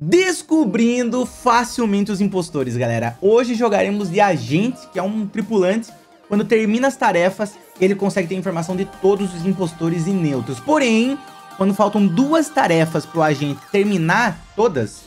Descobrindo facilmente os impostores, galera. Hoje jogaremos de agente, que é um tripulante. Quando termina as tarefas, ele consegue ter informação de todos os impostores e neutros. Porém, quando faltam duas tarefas para o agente terminar todas,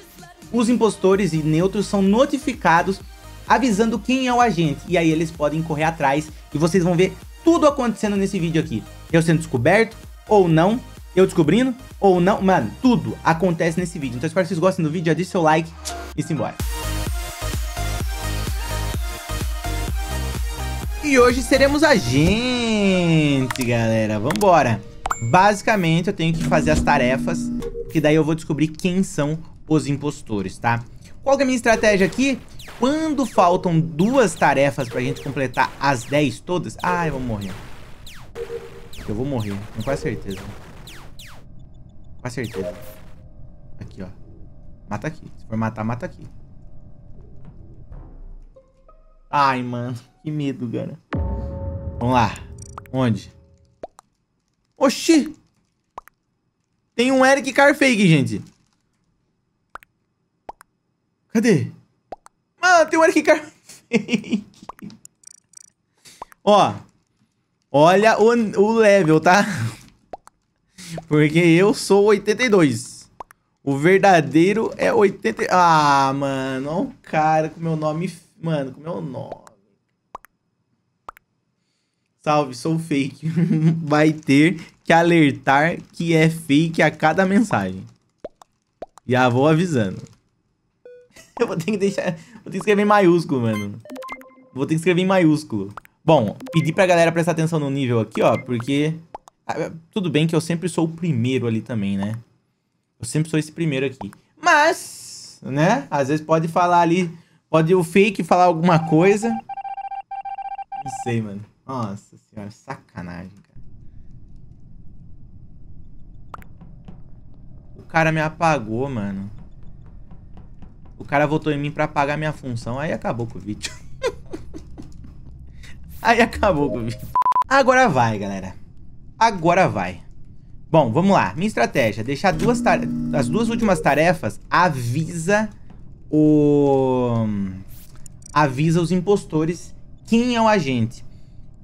os impostores e neutros são notificados avisando quem é o agente. E aí eles podem correr atrás e vocês vão ver tudo acontecendo nesse vídeo aqui. Eu sendo descoberto ou não, eu descobrindo ou não. Mano, tudo acontece nesse vídeo. Então espero que vocês gostem do vídeo, já deixe seu like e simbora. E hoje seremos a gente, galera. Vambora. Basicamente, eu tenho que fazer as tarefas, que daí eu vou descobrir quem são os impostores, tá? Qual é a minha estratégia aqui? Quando faltam duas tarefas pra gente completar as 10 todas... Ai, eu vou morrer. Eu vou morrer, com quase certeza. Com certeza. Aqui, ó. Mata aqui. Se for matar, mata aqui. Ai, mano. Que medo, cara. Vamos lá. Onde? Oxi! Tem um Eric Carfake, gente. Cadê? Mano, tem um Eric Carfake. Ó. Olha o, o level, tá? Porque eu sou 82. O verdadeiro é 80... Ah, mano. Olha o cara com meu nome... Mano, com meu nome. Salve, sou fake. Vai ter que alertar que é fake a cada mensagem. Já vou avisando. Eu vou ter que deixar... Vou ter que escrever em maiúsculo, mano. Vou ter que escrever em maiúsculo. Bom, pedi pra galera prestar atenção no nível aqui, ó. Porque tudo bem que eu sempre sou o primeiro ali também, né? Eu sempre sou esse primeiro aqui. Mas, né? Às vezes pode falar ali... Pode o fake falar alguma coisa. Não sei, mano. Nossa senhora, sacanagem, cara. O cara me apagou, mano. O cara votou em mim pra apagar minha função. Aí acabou com o vídeo. aí acabou com o vídeo. Agora vai, galera. Agora vai. Bom, vamos lá. Minha estratégia, deixar duas as duas últimas tarefas avisa o avisa os impostores quem é o agente.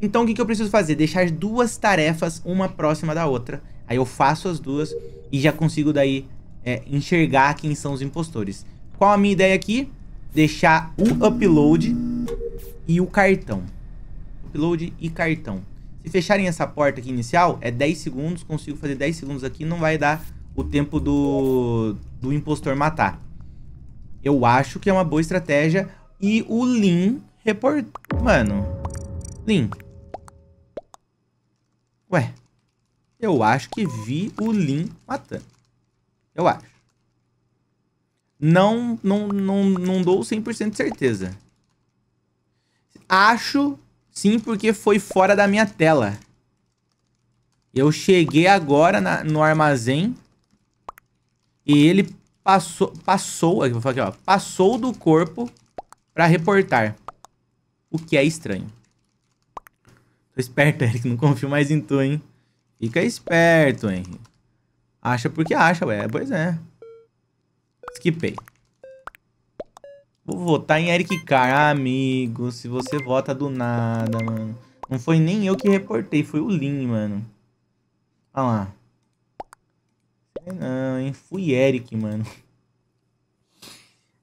Então o que, que eu preciso fazer? Deixar duas tarefas uma próxima da outra. Aí eu faço as duas e já consigo daí é, enxergar quem são os impostores. Qual a minha ideia aqui? Deixar o upload e o cartão. Upload e cartão. Se fecharem essa porta aqui inicial, é 10 segundos, consigo fazer 10 segundos aqui, não vai dar o tempo do, do impostor matar. Eu acho que é uma boa estratégia. E o Lean report... Mano, Lean. Ué, eu acho que vi o Lean matando. Eu acho. Não, não, não, não dou 100% de certeza. Acho Sim, porque foi fora da minha tela. Eu cheguei agora na, no armazém e ele passou, passou, falar aqui, ó, passou do corpo para reportar. O que é estranho. Tô esperto, Eric, não confio mais em tu, hein? Fica esperto, hein? Acha porque acha, ué. Pois é. Skipei. Vou votar em Eric Carr, amigo. Se você vota do nada, mano. Não foi nem eu que reportei, foi o Lin, mano. Olha lá. Não, hein? Fui Eric, mano.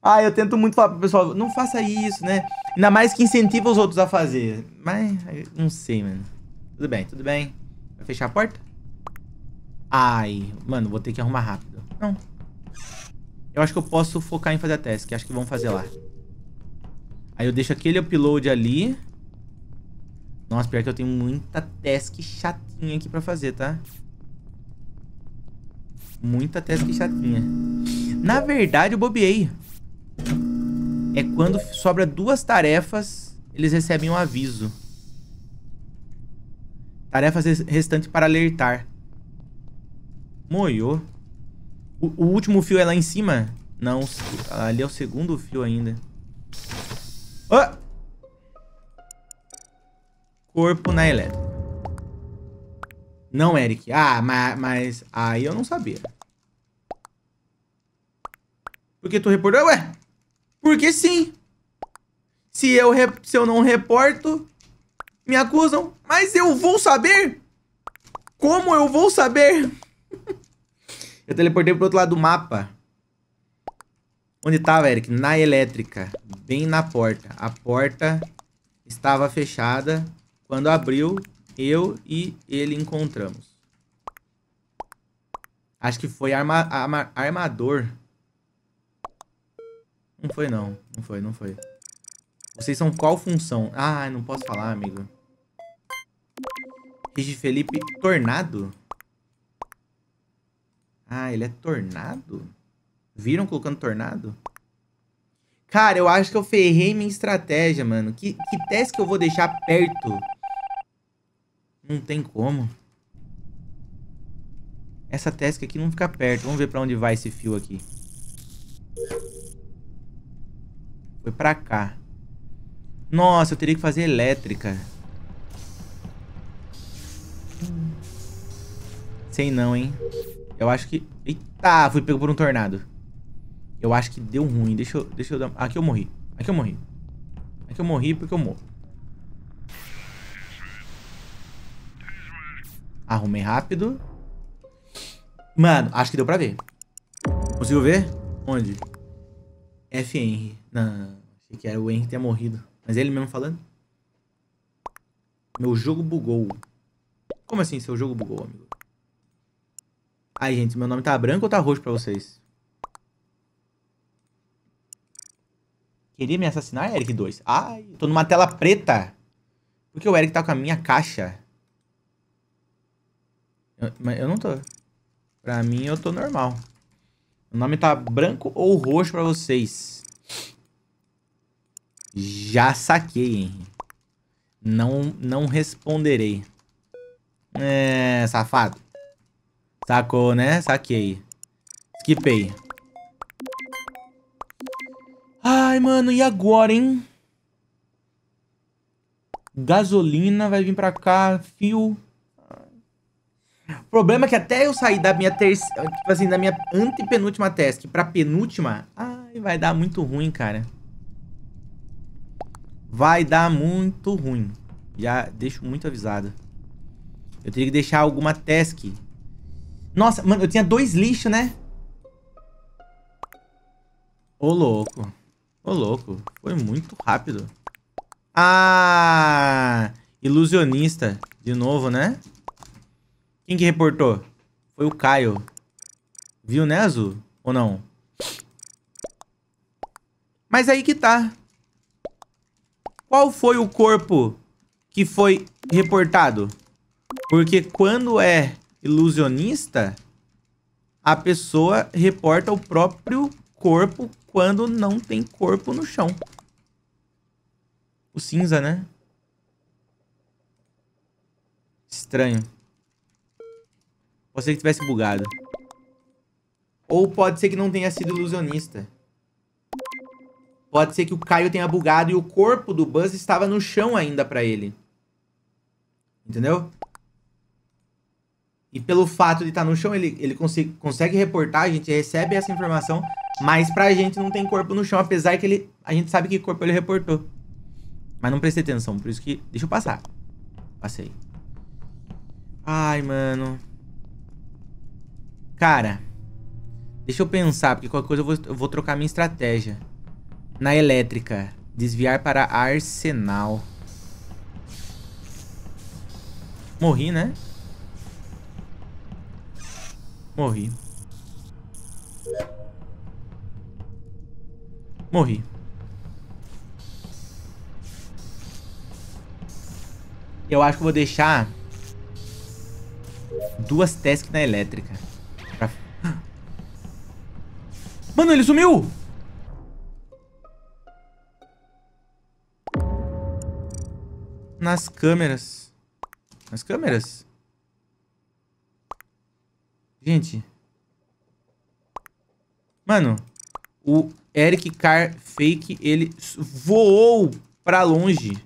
Ah, eu tento muito falar pro pessoal, não faça isso, né? Ainda mais que incentiva os outros a fazer. Mas, não sei, mano. Tudo bem, tudo bem. Vai fechar a porta? Ai, mano, vou ter que arrumar rápido. Não. Eu acho que eu posso focar em fazer a task. Acho que vamos fazer lá. Aí eu deixo aquele upload ali. Nossa, pior que eu tenho muita task chatinha aqui pra fazer, tá? Muita task chatinha. Na verdade, eu bobeei. É quando sobra duas tarefas, eles recebem um aviso. Tarefas restantes para alertar. Moiou. O, último fio é lá em cima? Não, ali é o segundo fio ainda. Oh! Corpo na elétrica. Não, Eric. Ah, mas, mas aí eu não sabia. Porque tu reportou? Ué, porque sim. Se eu, se eu não reporto, me acusam. Mas eu vou saber? Como eu vou saber? Eu teleportei pro outro lado do mapa. Onde tava, Eric? Na elétrica. Bem na porta. A porta estava fechada. Quando abriu, eu e ele encontramos. Acho que foi arma, arma, armador. Não foi, não. Não foi, não foi. Vocês são qual função? Ah, não posso falar, amigo. Regi Felipe Tornado? Ah, ele é Tornado? Viram colocando Tornado? Cara, eu acho que eu ferrei minha estratégia, mano. Que, que teste que eu vou deixar perto? Não tem como. Essa task aqui não fica perto. Vamos ver pra onde vai esse fio aqui. Foi pra cá. Nossa, eu teria que fazer elétrica. Sei não, hein. Eu acho que... Eita, fui pego por um tornado. Eu acho que deu ruim. Deixa eu, deixa eu dar... Aqui eu morri. Aqui eu morri. Aqui eu morri porque eu morro. Arrumei rápido. Mano, acho que deu pra ver. Conseguiu ver? Onde? F. Henry. Não, achei que era o Henry tinha morrido. Mas é ele mesmo falando? Meu jogo bugou. Como assim seu jogo bugou, amigo? Ai, gente, meu nome tá branco ou tá roxo pra vocês? Queria me assassinar, Eric 2? Ai, tô numa tela preta. Por que o Eric tá com a minha caixa? Eu, mas eu não tô. Pra mim, eu tô normal. O nome tá branco ou roxo pra vocês? Já saquei, hein? Não, não responderei. É, safado. Sacou, né? Saquei. Skipei. Ai, mano, e agora, hein? Gasolina vai vir pra cá, fio. O problema é que até eu sair da minha terceira, tipo assim, da minha antepenúltima task pra penúltima, ai, vai dar muito ruim, cara vai dar muito ruim. Já deixo muito avisado. Eu teria que deixar alguma task. Nossa, mano, eu tinha dois lixos, né? Ô, louco. Ô, louco. Foi muito rápido. Ah! Ilusionista. De novo, né? Quem que reportou? Foi o Caio. Viu, né, Azul? Ou não? Mas aí que tá. Qual foi o corpo que foi reportado? Porque quando é ilusionista, a pessoa reporta o próprio corpo quando não tem corpo no chão. O cinza, né? Estranho. Pode ser que tivesse bugado. Ou pode ser que não tenha sido ilusionista. Pode ser que o Caio tenha bugado e o corpo do Buzz estava no chão ainda pra ele. Entendeu? E pelo fato de estar no chão, ele, ele consegue, consegue reportar, a gente recebe essa informação, mas pra gente não tem corpo no chão, apesar que ele, a gente sabe que corpo ele reportou. Mas não prestei atenção, por isso que... Deixa eu passar. Passei. Ai, mano. Cara. Deixa eu pensar, porque qualquer coisa eu vou, eu vou trocar minha estratégia. Na elétrica. Desviar para arsenal. Morri, né? Morri. Morri. Eu acho que vou deixar duas tasks na elétrica. Pra... Mano, ele sumiu! nas câmeras. Nas câmeras? Gente. Mano, o Eric Car Fake, ele voou pra longe.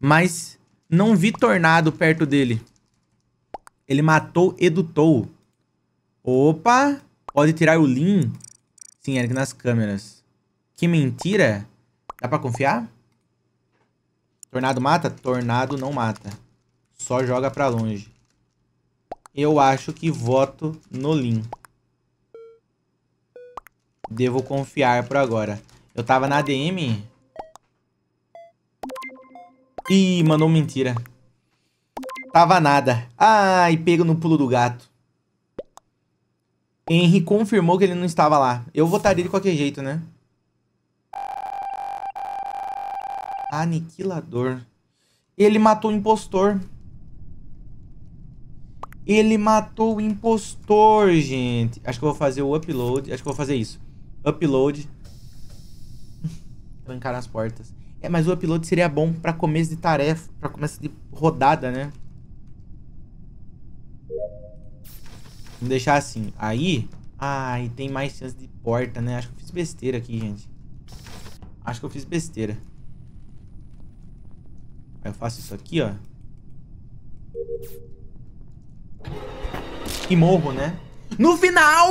Mas não vi tornado perto dele. Ele matou Edutou. Opa! Pode tirar o Lean. Sim, Eric, nas câmeras. Que mentira. Dá pra confiar? Tornado mata? Tornado não mata. Só joga pra longe. Eu acho que voto no Lin. Devo confiar por agora. Eu tava na ADM. Ih, mandou mentira. Tava nada. Ai, pego no pulo do gato. Henry confirmou que ele não estava lá. Eu votaria de qualquer jeito, né? Aniquilador. Ele matou o impostor. Ele matou o impostor, gente. Acho que eu vou fazer o upload. Acho que eu vou fazer isso. Upload. Trancar as portas. É, mas o upload seria bom pra começo de tarefa. Pra começo de rodada, né? Vamos deixar assim. Aí... Ai, tem mais chance de porta, né? Acho que eu fiz besteira aqui, gente. Acho que eu fiz besteira. Aí eu faço isso aqui, ó. E morro, né? No final!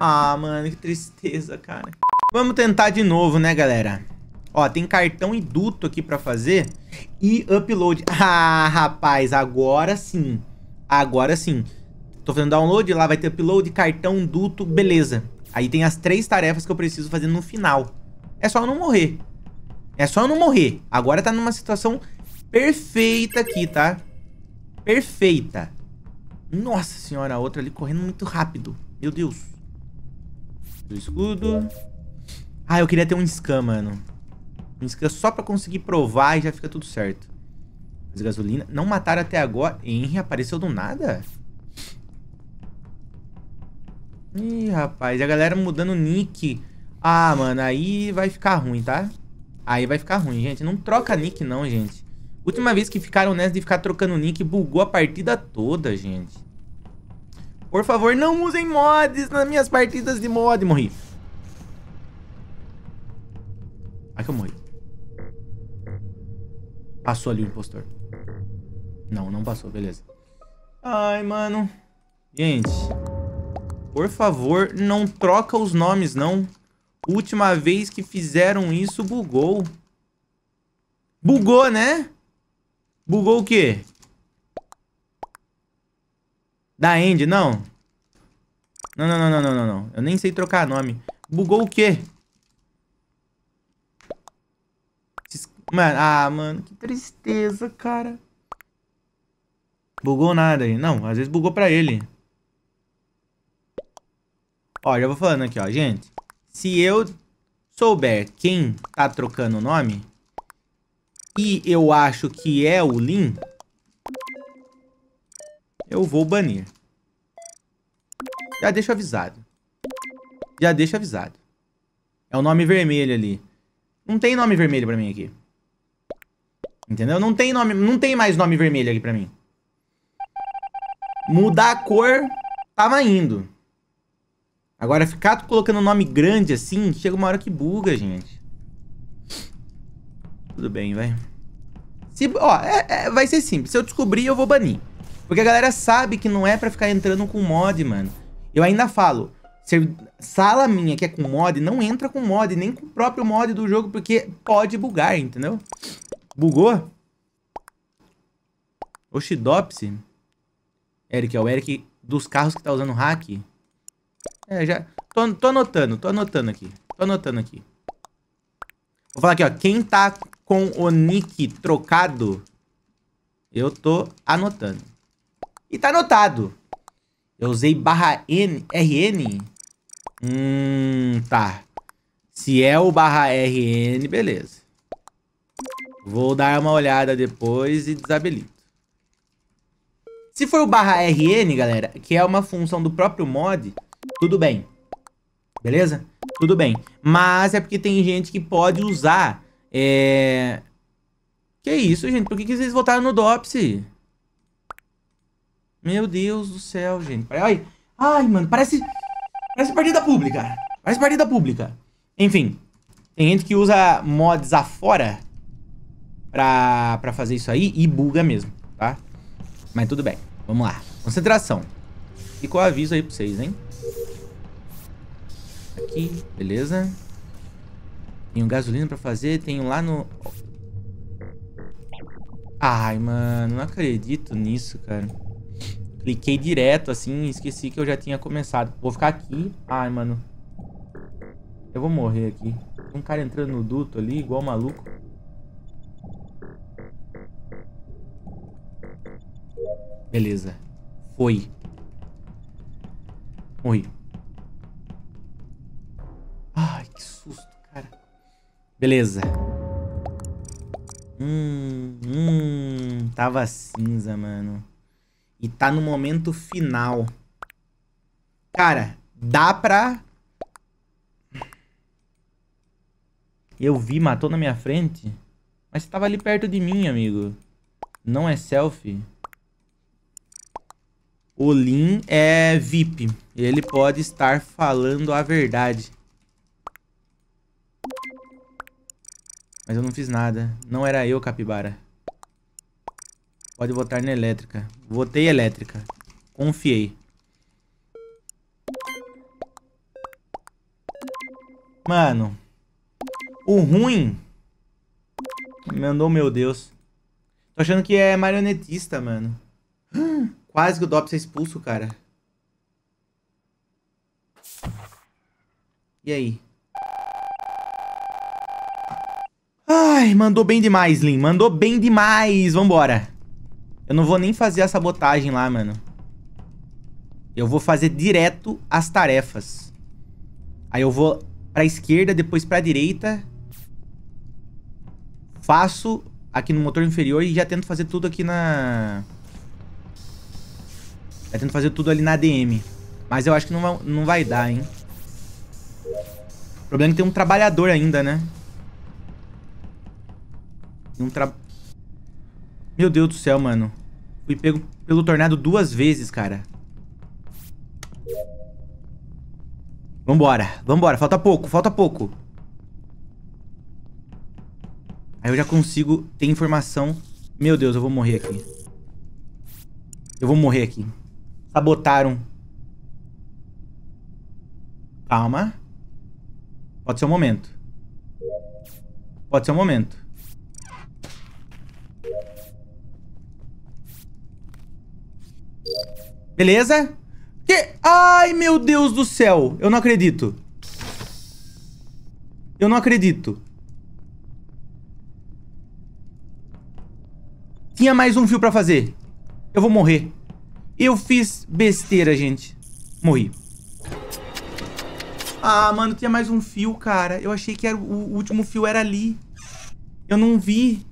Ah, mano, que tristeza, cara. Vamos tentar de novo, né, galera? Ó, tem cartão e duto aqui pra fazer. E upload. Ah, rapaz, agora sim. Agora sim. Tô fazendo download, lá vai ter upload, cartão, duto, beleza. Aí tem as três tarefas que eu preciso fazer no final. É só não morrer. É só não morrer. Agora tá numa situação perfeita aqui, tá? Perfeita. Nossa senhora, a outra ali correndo muito rápido. Meu Deus. Do escudo. Ah, eu queria ter um scan, mano. Um scan só pra conseguir provar e já fica tudo certo. Mas gasolina. Não mataram até agora. Henry apareceu do nada? Ih, rapaz, a galera mudando nick. Ah, mano, aí vai ficar ruim, tá? Aí vai ficar ruim, gente. Não troca nick não, gente. Última vez que ficaram nessa de ficar trocando nick, bugou a partida toda, gente. Por favor, não usem mods nas minhas partidas de mod. Morri. Ai que eu morri. Passou ali o impostor. Não, não passou, beleza. Ai, mano. Gente... Por favor, não troca os nomes, não. Última vez que fizeram isso, bugou. Bugou, né? Bugou o quê? Da End, não. Não, não, não, não, não, não. Eu nem sei trocar nome. Bugou o quê? Mano, ah, mano, que tristeza, cara. Bugou nada aí. Não, às vezes bugou pra ele. Ó, já vou falando aqui, ó. Gente, se eu souber quem tá trocando o nome e eu acho que é o Lin, eu vou banir. Já deixo avisado. Já deixo avisado. É o nome vermelho ali. Não tem nome vermelho pra mim aqui. Entendeu? Não tem nome, não tem mais nome vermelho aqui pra mim. Mudar a cor, tava indo. Agora, ficar colocando nome grande assim, chega uma hora que buga, gente. Tudo bem, vai. Se, ó, é, é, vai ser simples. Se eu descobrir, eu vou banir. Porque a galera sabe que não é pra ficar entrando com mod, mano. Eu ainda falo, sala minha que é com mod, não entra com mod, nem com o próprio mod do jogo, porque pode bugar, entendeu? Bugou? Oxidopsy? Eric, é o Eric dos carros que tá usando hack. É, já. Tô, tô anotando, tô anotando aqui. Tô anotando aqui. Vou falar aqui, ó. Quem tá com o nick trocado, eu tô anotando. E tá anotado. Eu usei barra N, RN. Hum, tá. Se é o barra RN, beleza. Vou dar uma olhada depois e desabilito. Se for o barra RN, galera, que é uma função do próprio mod, tudo bem. Beleza? Tudo bem. Mas é porque tem gente que pode usar... É... Que isso, gente? Por que, que vocês votaram no Dopsy? Meu Deus do céu, gente. Ai, ai mano, parece... Parece partida pública. Parece partida pública. Enfim. Tem gente que usa mods afora pra, pra fazer isso aí e buga mesmo, tá? Mas tudo bem. Vamos lá. Concentração. Ficou aviso aí pra vocês, hein? Aqui, beleza. Tenho gasolina pra fazer, tenho lá no... Ai, mano, não acredito nisso, cara. Cliquei direto, assim, esqueci que eu já tinha começado. Vou ficar aqui. Ai, mano. Eu vou morrer aqui. Um cara entrando no duto ali, igual maluco. Beleza. Foi. Morri. Ai, que susto, cara. Beleza. Hum, hum, tava cinza, mano. E tá no momento final. Cara, dá pra... Eu vi, matou na minha frente. Mas tava ali perto de mim, amigo. Não é selfie. O Lin é VIP. Ele pode estar falando a verdade. Mas eu não fiz nada. Não era eu, capibara. Pode votar na elétrica. Votei elétrica. Confiei. Mano. O ruim... Mandou, meu Deus. Tô achando que é marionetista, mano. Quase que o Dops é expulso, cara. E aí? Ai, mandou bem demais, Lin. Mandou bem demais. Vambora. Eu não vou nem fazer a sabotagem lá, mano. Eu vou fazer direto as tarefas. Aí eu vou pra esquerda, depois pra direita. Faço aqui no motor inferior e já tento fazer tudo aqui na... Já tento fazer tudo ali na ADM. Mas eu acho que não vai, não vai dar, hein. O problema é que tem um trabalhador ainda, né? Um tra... Meu Deus do céu, mano. Fui pego pelo tornado duas vezes, cara. Vambora, vambora. Falta pouco, falta pouco. Aí eu já consigo ter informação. Meu Deus, eu vou morrer aqui. Eu vou morrer aqui. Sabotaram. Calma. Pode ser um momento. Pode ser um momento. Beleza? Que? Ai, meu Deus do céu. Eu não acredito. Eu não acredito. Tinha mais um fio pra fazer. Eu vou morrer. Eu fiz besteira, gente. Morri. Ah, mano, tinha mais um fio, cara. Eu achei que era, o último fio era ali. Eu não vi.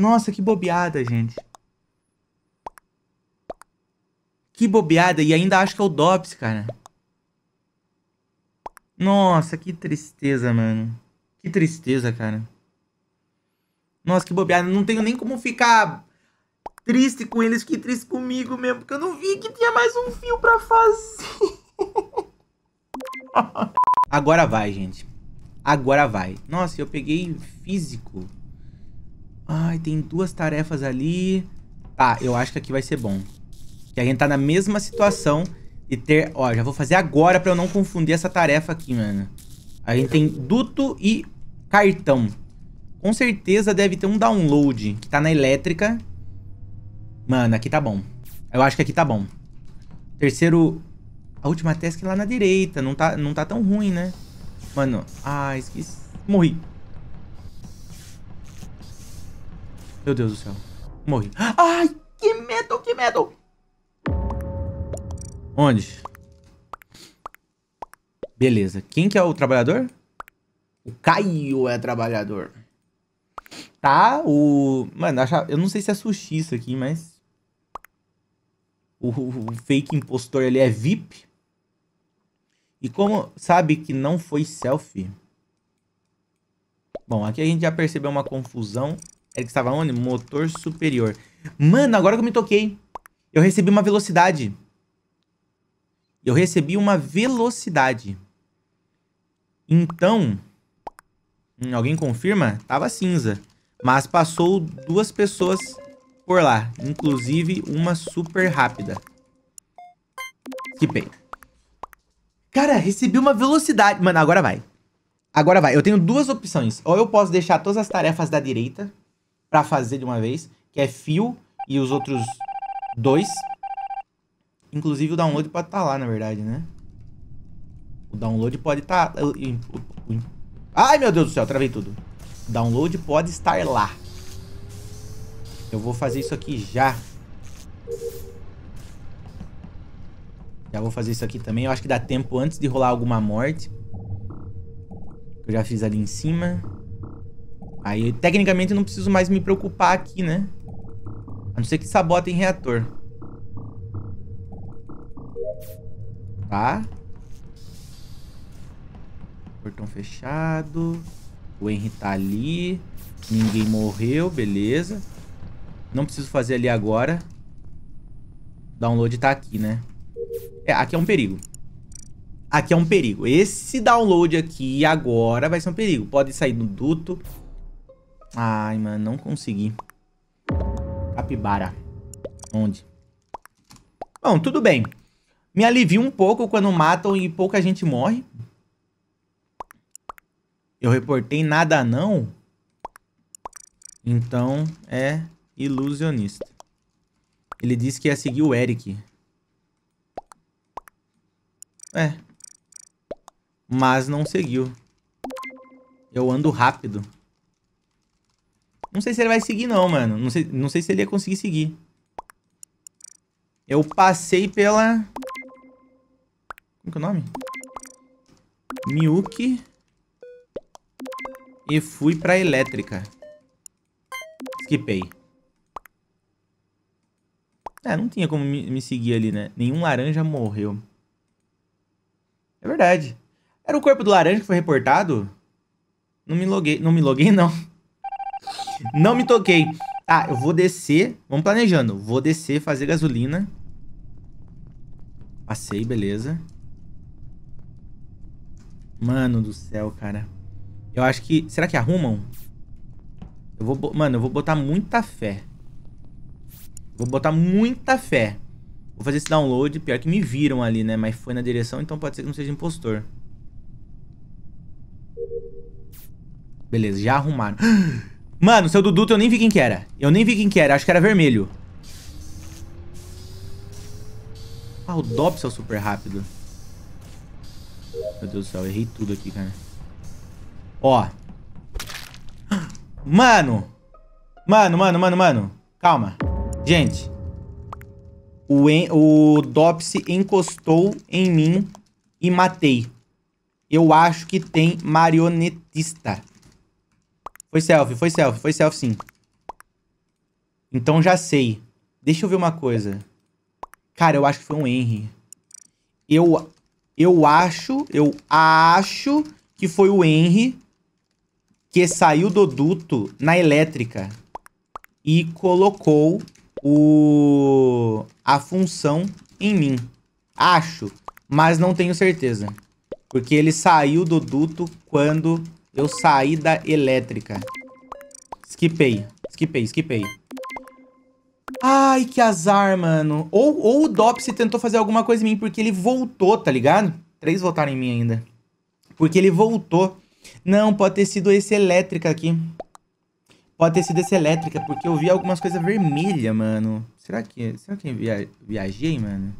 Nossa, que bobeada, gente. Que bobeada. E ainda acho que é o Dobbs, cara. Nossa, que tristeza, mano. Que tristeza, cara. Nossa, que bobeada. Não tenho nem como ficar triste com eles. Fiquei triste comigo mesmo. Porque eu não vi que tinha mais um fio pra fazer. Agora vai, gente. Agora vai. Nossa, eu peguei físico. Ai, tem duas tarefas ali. Tá, eu acho que aqui vai ser bom. Que a gente tá na mesma situação de ter... Ó, já vou fazer agora pra eu não confundir essa tarefa aqui, mano. A gente tem duto e cartão. Com certeza deve ter um download que tá na elétrica. Mano, aqui tá bom. Eu acho que aqui tá bom. Terceiro... A última task é lá na direita. Não tá, não tá tão ruim, né? Mano, ah, esqueci. Morri. Meu Deus do céu. Morri. Ai, que medo, que medo. Onde? Beleza. Quem que é o trabalhador? O Caio é trabalhador. Tá, o... Mano, eu não sei se é sushi isso aqui, mas... O, fake impostor ali é VIP. E como sabe que não foi selfie... Bom, aqui a gente já percebeu uma confusão. Ele estava onde? Motor superior. Mano, agora que eu me toquei. Eu recebi uma velocidade. Eu recebi uma velocidade. Então... Hum, alguém confirma? Tava cinza. Mas passou duas pessoas por lá. Inclusive, uma super rápida. Skipei. Cara, recebi uma velocidade. Mano, agora vai. Agora vai. Eu tenho duas opções. Ou eu posso deixar todas as tarefas da direita pra fazer de uma vez, que é fio e os outros dois. Inclusive o download pode estar tá lá, na verdade, né? O download pode estar... Tá... Ai, meu Deus do céu, travei tudo. O download pode estar lá. Eu vou fazer isso aqui já. Já vou fazer isso aqui também. Eu acho que dá tempo antes de rolar alguma morte. Eu já fiz ali em cima. Aí, tecnicamente, eu não preciso mais me preocupar aqui, né? A não ser que sabotem reator. Tá. Portão fechado. O Henry tá ali. Ninguém morreu, beleza. Não preciso fazer ali agora. Download tá aqui, né? É, aqui é um perigo. Aqui é um perigo. Esse download aqui agora vai ser um perigo. Pode sair do duto. Ai, mano, não consegui. Capibara. Onde? Bom, tudo bem. Me alivia um pouco quando matam e pouca gente morre. Eu reportei nada não. Então, é ilusionista. Ele disse que ia seguir o Eric. É. Mas não seguiu. Eu ando rápido. Não sei se ele vai seguir não, mano. Não sei, não sei se ele ia conseguir seguir. Eu passei pela... Como que é o nome? Miyuki. E fui pra elétrica. Skipei. É, não tinha como me, me seguir ali, né? Nenhum laranja morreu. É verdade. Era o corpo do laranja que foi reportado? Não me loguei. Não me loguei, não. Não me toquei. Tá, eu vou descer. Vamos planejando. Vou descer, fazer gasolina. Passei, beleza. Mano do céu, cara. Eu acho que... Será que arrumam? Eu vou... Mano, eu vou botar muita fé. Vou botar muita fé. Vou fazer esse download. Pior que me viram ali, né? Mas foi na direção, então pode ser que não seja impostor. Beleza, já arrumaram. Mano, seu Duduto eu nem vi quem que era. Eu nem vi quem que era. Acho que era vermelho. Ah, o Dops é o super rápido. Meu Deus do céu, errei tudo aqui, cara. Ó. Mano. Mano, mano, mano, mano. Calma. Gente, o, en, o Dopsy encostou em mim e matei. Eu acho que tem marionetista. Foi selfie, foi selfie, foi selfie sim. Então já sei. Deixa eu ver uma coisa. Cara, eu acho que foi um Henry. Eu, eu acho, eu acho que foi o Henry que saiu do duto na elétrica e colocou o a função em mim. Acho, mas não tenho certeza. Porque ele saiu do duto quando eu saí da elétrica. Skipei, skipei, skipei. Ai, que azar, mano. Ou, ou o Dopsy tentou fazer alguma coisa em mim, porque ele voltou, tá ligado? Três votaram em mim ainda. Porque ele voltou. Não, pode ter sido esse elétrica aqui. Pode ter sido esse elétrica, porque eu vi algumas coisas vermelhas, mano. Será que, será que eu via, viajei, mano?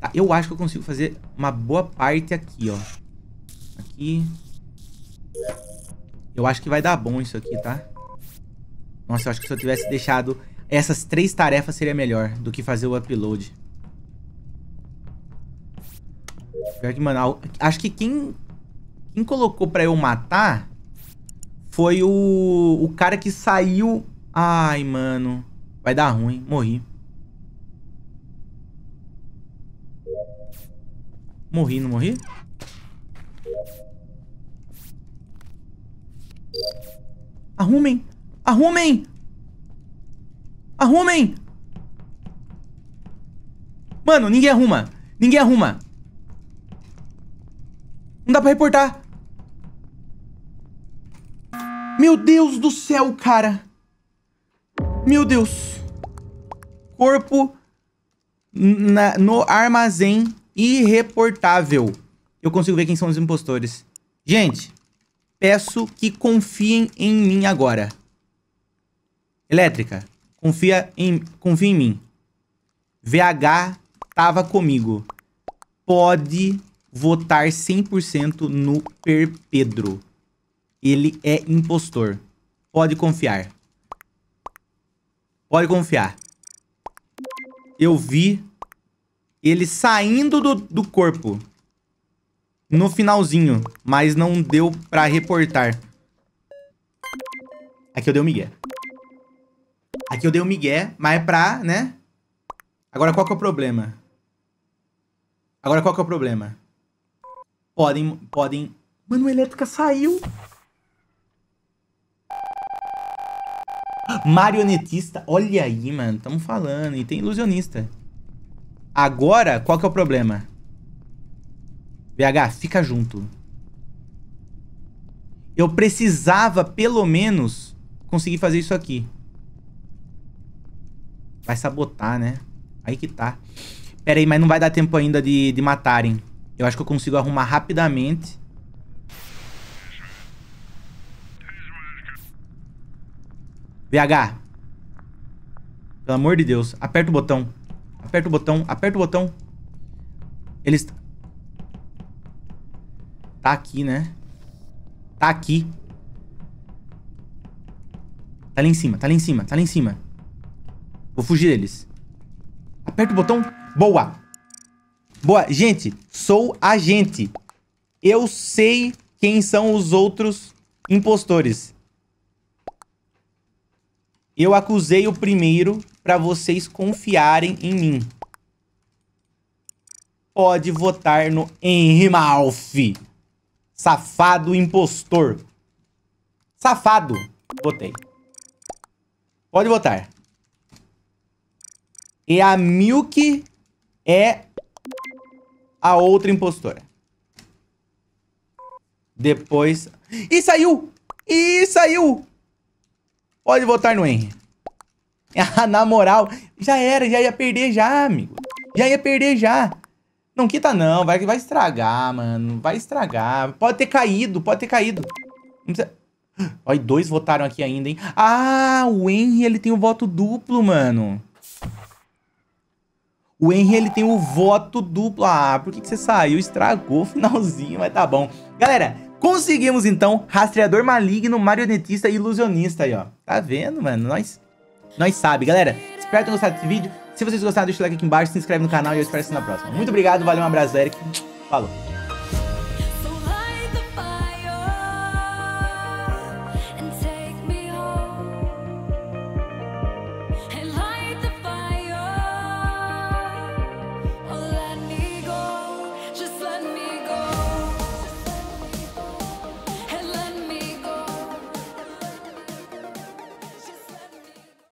Tá, eu acho que eu consigo fazer uma boa parte aqui, ó. Aqui. Eu acho que vai dar bom isso aqui, tá? Nossa, eu acho que se eu tivesse deixado essas três tarefas seria melhor do que fazer o upload. Pior que, mano, acho que quem, quem colocou pra eu matar foi o, o cara que saiu... Ai, mano. Vai dar ruim. Morri. Morri, não morri? Arrumem! Arrumem! Arrumem! Mano, ninguém arruma. Ninguém arruma. Não dá pra reportar. Meu Deus do céu, cara. Meu Deus. Corpo na, no armazém irreportável. Eu consigo ver quem são os impostores. Gente, peço que confiem em mim agora. Elétrica, confia em, confia em mim. VH tava comigo. Pode votar 100% no Per Pedro. Ele é impostor. Pode confiar. Pode confiar. Eu vi ele saindo do, do corpo. No finalzinho. Mas não deu pra reportar. Aqui eu dei o um migué. Aqui eu dei o um migué, mas é pra, né? Agora qual que é o problema? Agora qual que é o problema? Podem, podem... Mano, a elétrica saiu. Marionetista. Olha aí, mano. Estamos falando. E tem ilusionista. Agora, qual que é o problema? VH, fica junto. Eu precisava, pelo menos, conseguir fazer isso aqui. Vai sabotar, né? Aí que tá. Pera aí, mas não vai dar tempo ainda de, de matarem. Eu acho que eu consigo arrumar rapidamente. VH. Pelo amor de Deus. Aperta o botão. Aperta o botão. Aperta o botão. Eles... Tá aqui, né? Tá aqui. Tá ali em cima. Tá ali em cima. Tá ali em cima. Vou fugir deles. Aperta o botão. Boa. Boa. Gente, sou agente. Eu sei quem são os outros impostores. Eu acusei o primeiro para vocês confiarem em mim. Pode votar no Henry Malf. Safado impostor. Safado. Votei. Pode votar. E a Milk é a outra impostora. Depois... E saiu! E saiu! Pode votar no Henry. Ah, na moral, já era, já ia perder já, amigo. Já ia perder já. Não quita não, vai, vai estragar, mano. Vai estragar. Pode ter caído, pode ter caído. Precisa... Olha, dois votaram aqui ainda, hein? Ah, o Henry, ele tem o voto duplo, mano. O Henry, ele tem o voto duplo. Ah, por que, que você saiu? Estragou o finalzinho, mas tá bom. Galera, Conseguimos, então, rastreador maligno, marionetista e ilusionista aí, ó. Tá vendo, mano? Nós, nós sabe. Galera, espero ter gostado desse vídeo. Se vocês gostaram, deixa o like aqui embaixo, se inscreve no canal e eu espero você na próxima. Muito obrigado, valeu, um abraço, Eric. Falou.